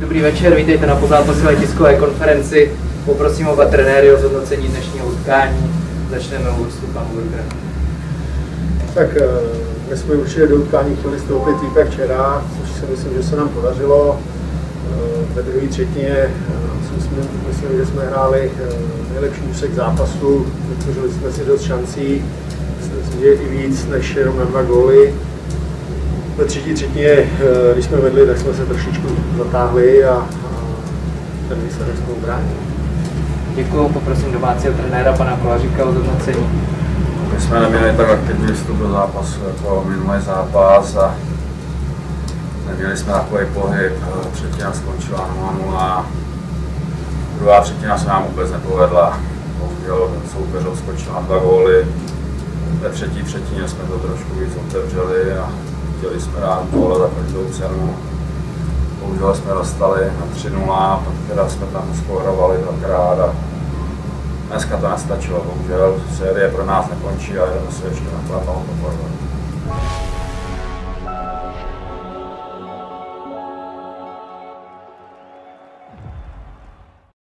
Dobrý večer, vítejte na pozápasové tiskové konferenci. Poprosím oba trenéry o zhodnocení dnešního utkání. Začneme u Stupanu Burgera. Tak eh, my jsme určitě do utkání chtěli stoupit líp včera, což si myslím, že se nám podařilo. Eh, Ve druhé třetině eh, si myslím, že jsme hráli nejlepší úsek zápasu, vytvořili jsme si dost šancí, myslím že i víc než jenom na dva góly. Ve třetí třetině, když jsme vedli, tak jsme se trošičku zatáhli a, a ten výsledek jsme ubránili. Děkuji, poprosím domácího trenéra pana Kolaříka o zhodnocení. My jsme neměli tak aktivní vstup do zápasu jako minulý zápas a neměli jsme takový pohyb. Třetina skončila 0-0. Druhá třetina se nám vůbec nepovedla. Bohužel ten soupeř odskočil na dva góly. Ve třetí třetině jsme to trošku víc otevřeli a chtěli jsme dát góle za každou cenu. Bohužel jsme dostali na 3-0, pak teda jsme tam skórovali dvakrát a dneska to nestačilo. Bohužel série pro nás nekončí a jdeme se ještě na to